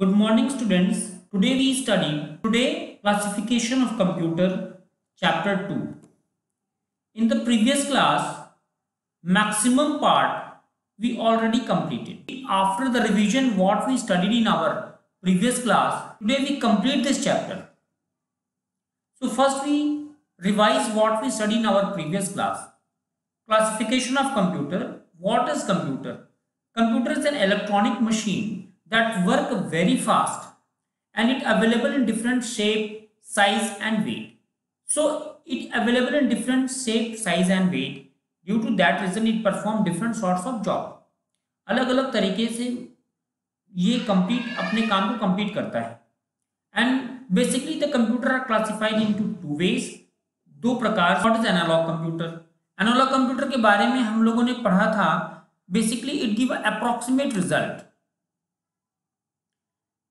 Good morning students. Today we study today classification of computer chapter 2. In the previous class maximum part we already completed. After the revision what we studied in our previous class today we complete this chapter. So first we revise what we studied in our previous class. Classification of computer. What is computer? Computer is an electronic machine that work very fast and it available in different shape, size and weight. So it available in different shape, size and weight. Due to that reason it perform different sorts of job. अलग अलग तरीके से ये complete अपने काम को complete करता है and basically the computer are classified into two ways दो प्रकार what is analog computer analog computer के बारे में हम लोगों ने पढ़ा था basically it give approximate result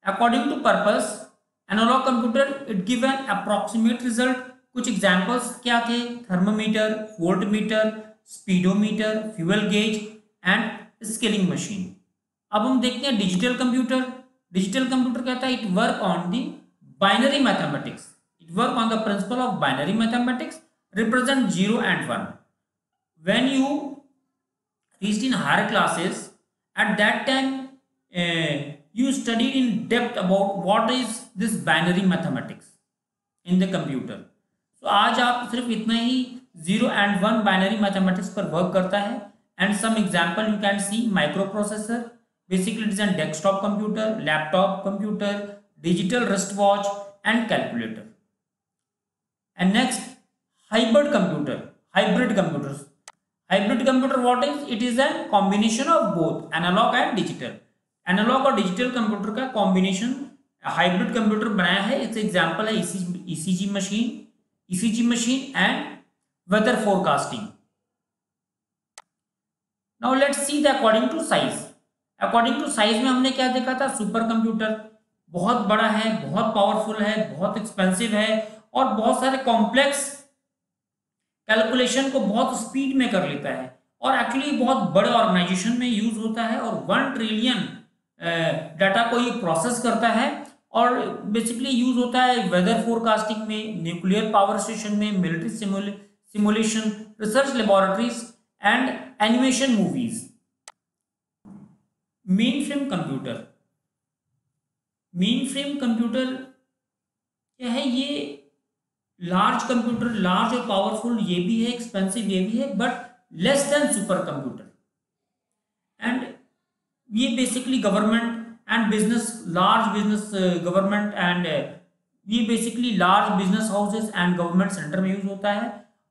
According to purpose, analog computer it give an approximate result. कुछ एग्जाम्पल्स क्या थे? Thermometer voltmeter speedometer fuel gauge and scaling machine अब हम देखते हैं डिजिटल कंप्यूटर डिजिटल कंप्यूटर कहता है it work on the binary mathematics it work on the principle of binary mathematics 0 and 1 when you reached in higher classes at that time uh, you studied in depth about what is this binary mathematics in the computer so आज आप सिर्फ़ इतना ही zero and one binary mathematics पर work करता है and some example you can see microprocessor basically it is an desktop computer laptop computer digital wrist watch and and next hybrid computer hybrid computers hybrid computer what is it is a combination of both analog and digital analog और digital computer का combination hybrid computer बनाया है। इस example है ECG machine ECG machine and weather forecasting now let's see the according to size according to size में हमने क्या देखा था? सुपर कंप्यूटर बहुत बड़ा है, बहुत पावरफुल है, बहुत एक्सपेंसिव है और बहुत सारे कॉम्प्लेक्स कैलकुलेशन को बहुत स्पीड में कर लेता है। और एक्चुअली बहुत बड़े ऑर्गेनाइजेशन में यूज़ होता है और वन ट्रिलियन डाटा को ये प्रोसेस करता है और बेसिकली यूज़ होता है वेदर फोरकास्टिंग में न्यूक्लियर पावर स्टेशन में military simulation research laboratories and animation movies mainframe computer mainframe computer क्या है ये? लार्ज कंप्यूटर लार्ज और पावरफुल ये भी है एक्सपेंसिव ये भी है but less than supercomputer and ये basically government and business large business government and ये basically large business houses and government centre में यूज़ होता है।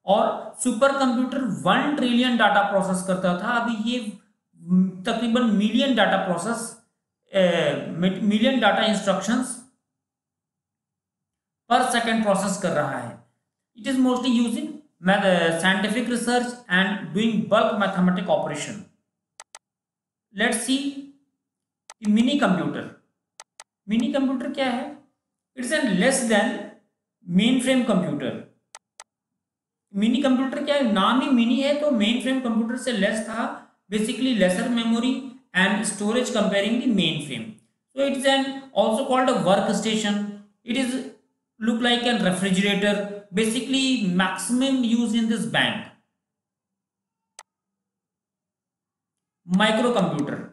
और supercomputer one trillion data process करता था। अभी ये तकरीबन million data process million data instructions per second process कर रहा है। It is mostly use in scientific research and doing bulk mathematic operation let's see mini computer mini computer क्या है? It's an less than mainframe computer mini computer क्या है? नाम ही mini है तो मेन फ्रेम कंप्यूटर से लेस था basically lesser memory and storage comparing the main frame so it is an also called a workstation. It is look like a refrigerator, basically maximum use in this bank. Microcomputer.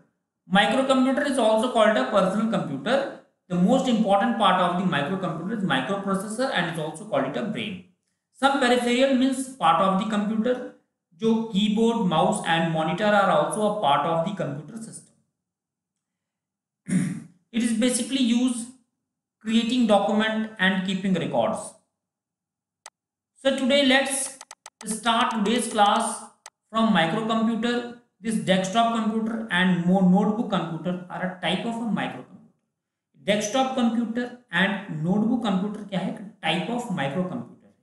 Microcomputer is also called a personal computer. The most important part of the microcomputer is microprocessor and is also called it a brain. Some peripheral means part of the computer. जो keyboard, mouse and monitor are also a part of the computer system. it is basically used creating document and keeping records. So today let's start today's class from microcomputer This desktop computer and notebook computer are a type of a microcomputer. Desktop computer and notebook computer क्या है? Type of micro computer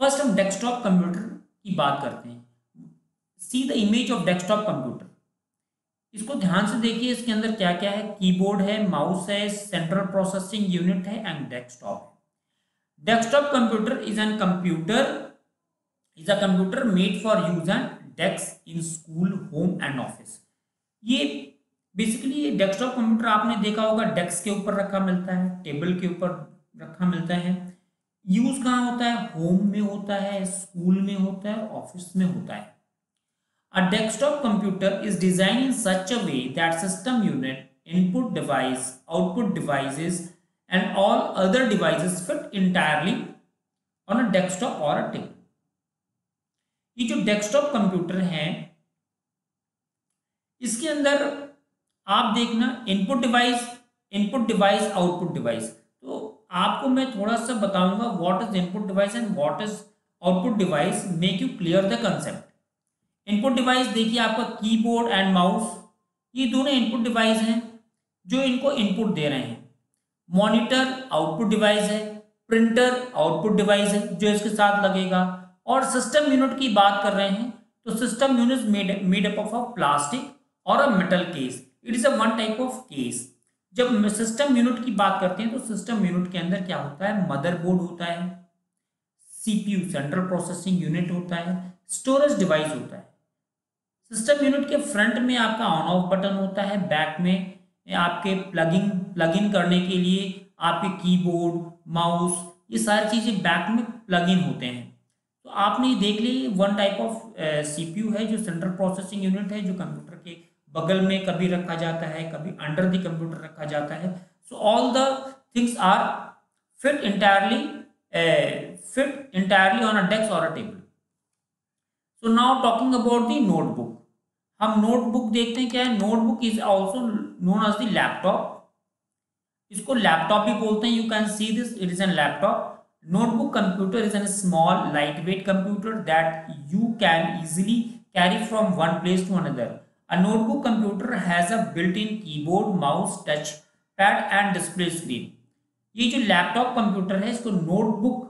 first हम desktop computer की बात करते हैं। See the image of desktop computer इसको ध्यान से देखिए, इसके अंदर क्या क्या है? कीबोर्ड है माउस है सेंट्रल प्रोसेसिंग यूनिट है and desktop desktop computer is an computer is a computer made for use and desk in school home and office ये बेसिकली ये डेस्कटॉप कंप्यूटर आपने देखा होगा डेस्क के ऊपर रखा मिलता है टेबल के ऊपर रखा मिलता है। यूज़ कहाँ होता है? होम में होता है स्कूल में होता है ऑफ़िस में होता है। A desktop computer is design in such a way that system unit input device output devices and all other devices fit entirely on a desktop और अ टेबल ये जो डेस्कटॉप कंप्यूटर है, इसके अंदर आप देखना input device input device output device तो आपको मैं थोड़ा सा बताऊँगा what is input device and what is output device make you clear the concept input device देखिए आपका कीबोर्ड एंड माउस ये दोनों इनपुट डिवाइस हैं जो इनको इनपुट दे रहे हैं। मॉनिटर आउटपुट डिवाइस है प्रिंटर आउटपुट डिवाइस है जो इसके साथ लगेगा। और सिस्टम यूनिट की बात कर रहे हैं तो system unit made up of a plastic और a metal case it is a one type of case जब सिस्टम यूनिट की बात करते हैं तो सिस्टम यूनिट के अंदर क्या होता है? मदरबोर्ड होता है सीपीयू सेंट्रल प्रोसेसिंग यूनिट होता है स्टोरेज डिवाइस होता है। सिस्टम यूनिट के फ्रंट में आपका ऑन ऑफ़ बटन होता है बैक में आपके प्लगिंग प्लग इन करने के लिए आपके कीबोर्ड माउस ये सारी चीज़ें बैक में प्लग इन होते हैं। तो आपने ये देख ली वन टाइप ऑफ़ सीपीयू है जो सेंट्रल प्रोसेसिंग यूनिट है, जो कंप्यूटर के बगल में कभी रखा जाता है, कभी अंडर द कंप्यूटर रखा जाता है। So all the things are fit entirely fit entirely on a desk और a table so now talking about the notebook हम नोटबुक देखते हैं, क्या है? Notebook is also known as the laptop इसको लैपटॉप भी बोलते हैं। You can see this it is an laptop notebook computer is a small lightweight computer that you can easily carry from one place to another A notebook computer has a built-in keyboard, mouse, touch pad and display screen. ये जो laptop computer है इसको notebook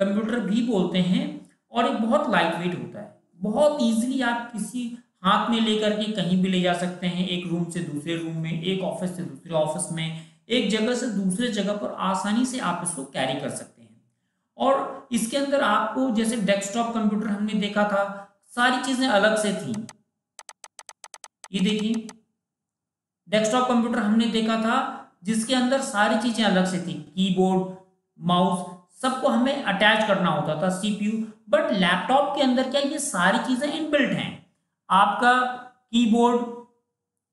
computer भी बोलते हैं और ये light weight होता है बहुत इजीली आप किसी हाथ में लेकर के कहीं भी ले जा सकते हैं एक रूम से दूसरे रूम में एक ऑफ़िस से दूसरे ऑफ़िस में एक जगह से दूसरे जगह पर आसानी से आप इसको कैरी कर सकते हैं और इसके अंदर आपको जैसे डेस्कटॉप कंप्यूटर हमने देखा था, सारी चीज़ें अलग से थी। ये देखिए डेस्कटॉप कंप्यूटर हमने देखा था, जिसके अंदर सारी चीज़ें अलग से थी। कीबोर्ड माउस सबको हमें अटैच करना होता था सीपीयू बट लैपटॉप के अंदर क्या ये सारी चीज़ें इनबिल्ट हैं? आपका कीबोर्ड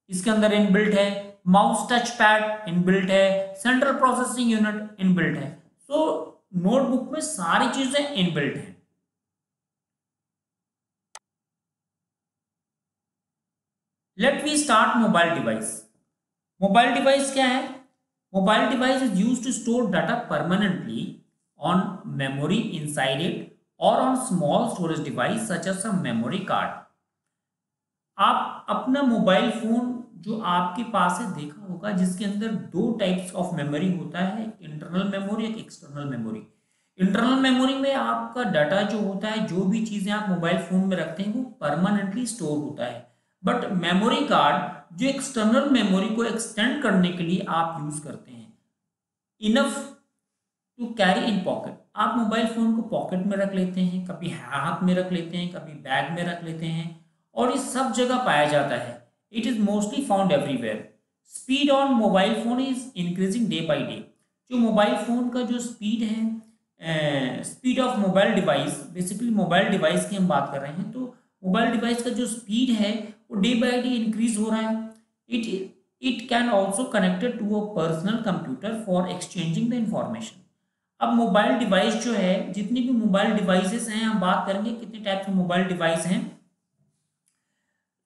इसके अंदर इनबिल्ट है माउस टच पैड इनबिल्ट है सेंट्रल प्रोसेसिंग यूनिट इनबिल्ट है। सो नोटबुक में सारी चीज़ें इनबिल्ट हैं। Let we start mobile device mobile device क्या है? Mobile device is use to store data permanently on memory inside it और on small storage device such a memory card आप अपना मोबाइल फ़ोन जो आपके पास है देखा होगा, जिसके अंदर दो टाइप्स ऑफ़ मेमोरी होता है इंटरनल मेमोरी एक एक्सटर्नल मेमोरी इंटरनल मेमोरी में आपका डाटा जो होता है, जो भी चीज़ें आप मोबाइल फ़ोन में रखते हैं, वो परमानेंटली स्टोर होता है। बट मेमोरी कार्ड जो एक्सटर्नल मेमोरी को एक्सटेंड करने के लिए आप यूज़ करते हैं। Enough to carry in pocket आप मोबाइल फ़ोन को पॉकेट में रख लेते हैं, कभी हाथ में रख लेते हैं, कभी बैग में रख लेते हैं, और ये सब जगह पाया जाता है। It is mostly found everywhere speed on mobile phone is increasing day by day जो मोबाइल फ़ोन का जो स्पीड है speed of mobile device basically mobile device की हम बात कर रहे हैं तो मोबाइल डिवाइस का जो स्पीड है, वो डे बाई डे इंक्रीज हो रहा है। It it can also connected to a personal computer for exchanging the information अब मोबाइल डिवाइस जो है, जितनी भी मोबाइल डिवाइसेस हैं, हम बात करेंगे कितने टाइप के मोबाइल डिवाइस हैं।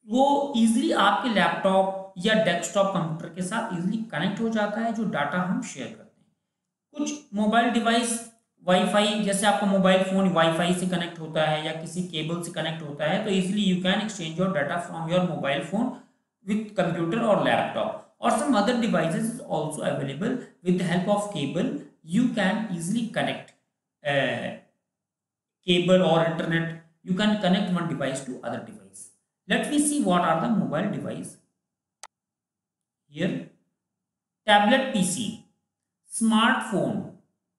वो इजीली आपके लैपटॉप या डेस्कटॉप कंप्यूटर के साथ इजीली कनेक्ट हो जाता है, जो डाटा हम शेयर करते हैं। कुछ मोबाइल डिवाइस वाईफाई जैसे आपका मोबाइल फ़ोन वाईफाई से कनेक्ट होता है या किसी केबल से कनेक्ट होता है तो easily you can exchange your data from your mobile phone with computer और लैपटॉप और some other devices is also available with the help of cable you can easily connect cable or internet, you can connect one device to other device. Let me see what are the mobile device. Here, tablet pc smartphone,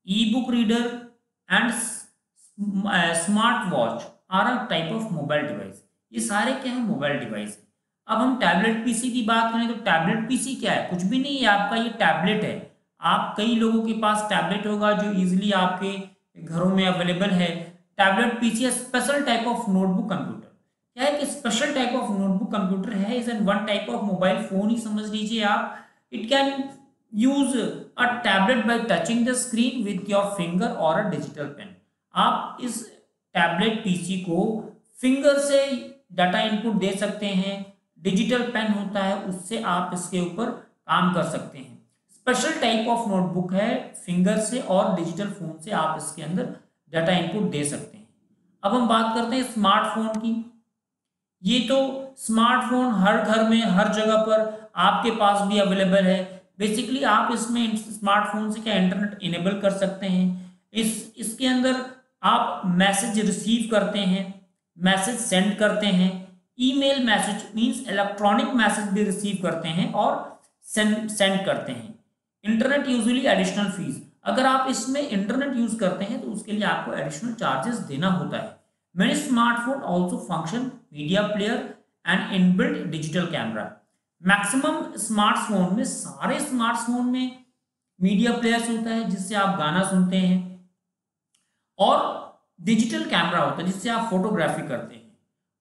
e-book reader, and watch are type of mobile device ये सारे क्या है? Mobile device अब हम tablet PC की बात करें तो टैबलेट पीसी क्या है? कुछ भी नहीं है आपका, ये टैबलेट है। आप कई लोगों के पास टैबलेट होगा जो इजीली आपके घरों में अवेलेबल है। Tablet PC special type of notebook computer क्या है कि special type of notebook computer है? Is an one type of mobile phone ही समझ लीजिए आप? It can use a tablet by touching the screen with your finger और a digital pen आप इस टैबलेट पीसी को फिंगर से डाटा इनपुट दे सकते हैं डिजिटल पेन होता है, उससे आप इसके ऊपर काम कर सकते हैं। स्पेशल टाइप ऑफ़ नोटबुक है फिंगर से और डिजिटल फ़ोन से आप इसके अंदर डाटा इनपुट दे सकते हैं। अब हम बात करते हैं स्मार्टफ़ोन की। ये तो स्मार्टफ़ोन हर घर में, हर जगह पर आपके पास भी अवेलेबल है। बेसिकली आप इसमें स्मार्टफ़ोन से क्या इंटरनेट इनेबल कर सकते हैं। इस, इसके अंदर आप मैसेज रिसीव करते हैं मैसेज सेंड करते हैं email message means electronic message भी रिसीव करते हैं और सेंड सेंड करते हैं। इंटरनेट यूजुअली एडिशनल फ़ीस अगर आप इसमें इंटरनेट यूज़ करते हैं तो उसके लिए आपको एडिशनल चार्जेस देना होता है। Many smartphone also function media player and inbuilt digital camera maximum smartphone में, सारे स्मार्टफ़ोन में मीडिया प्लेयर्स होता है, जिससे आप गाना सुनते हैं। और डिजिटल कैमरा होता है, जिससे आप फोटोग्राफी करते हैं।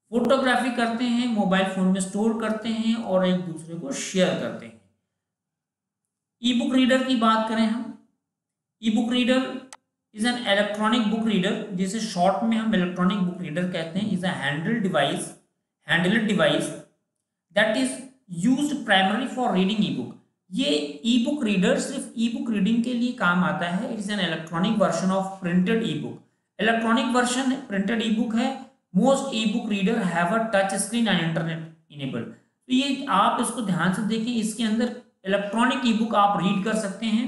फोटोग्राफी करते हैं मोबाइल फ़ोन में स्टोर करते हैं और एक दूसरे को शेयर करते हैं। ई बुक रीडर की बात करें हम। E book reader is an electronic book reader, जिसे शॉर्ट में हम इलेक्ट्रॉनिक बुक रीडर कहते हैं। Is a handle device handled device that is use primary for reading e book ये ई बुक रीडर सिर्फ़ ई बुक रीडिंग के लिए काम आता है। It is an electronic version of printed e book electronic version printed e book है। Most e book reader have a touch screen and internet enable तो ये आप इसको ध्यान से देखें। इसके अंदर इलेक्ट्रॉनिक ई बुक आप रीड कर सकते हैं।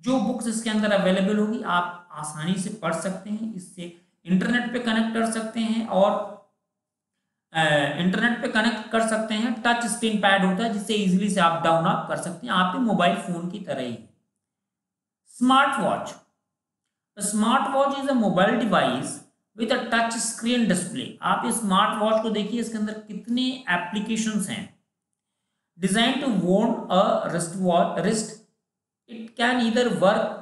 जो बुक्स इसके अंदर अवेलेबल होगी, आप आसानी से पढ़ सकते हैं, इससे इंटरनेट पे कनेक्ट कर सकते हैं और इंटरनेट पे कनेक्ट कर सकते हैं, टच स्क्रीन पैड होता है, जिससे इजीली से आप डाउन कर सकते हैं आपके मोबाइल फ़ोन की तरह ही। Smart watch smart watch is a mobile device with a touch screen display आप इस स्मार्ट वॉच को देखिए, इसके अंदर कितने एप्लीकेशन हैं। Design to worn a wrist watch wrist it can either work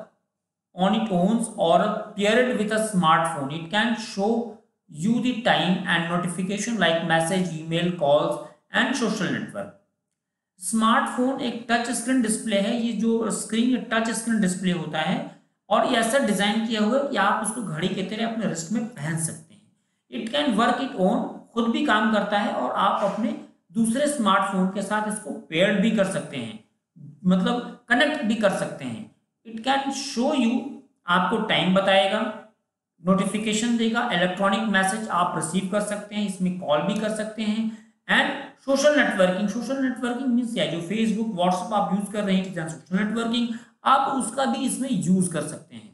on its own or paired with a smartphone. It can show you the time and notification like message, email, calls and social network. Smartphone एक touch screen display है ये जो screen touch screen display होता है और ये ऐसा design किया हुआ है कि आप उसको घड़ी के तरह अपने रिस्ट में पहन सकते हैं it can work it own खुद भी काम करता है और आप अपने दूसरे स्मार्टफ़ोन के साथ इसको पेयर भी कर सकते हैं मतलब कनेक्ट भी कर सकते हैं इट कैन शो यू आपको टाइम बताएगा नोटिफिकेशन देगा इलेक्ट्रॉनिक मैसेज आप रिसीव कर सकते हैं, इसमें कॉल भी कर सकते हैं and social networking social networking means या जो फेसबुक व्हाट्सएप आप यूज़ कर रहे हैं सोशल नेटवर्किंग आप उसका भी इसमें यूज़ कर सकते हैं।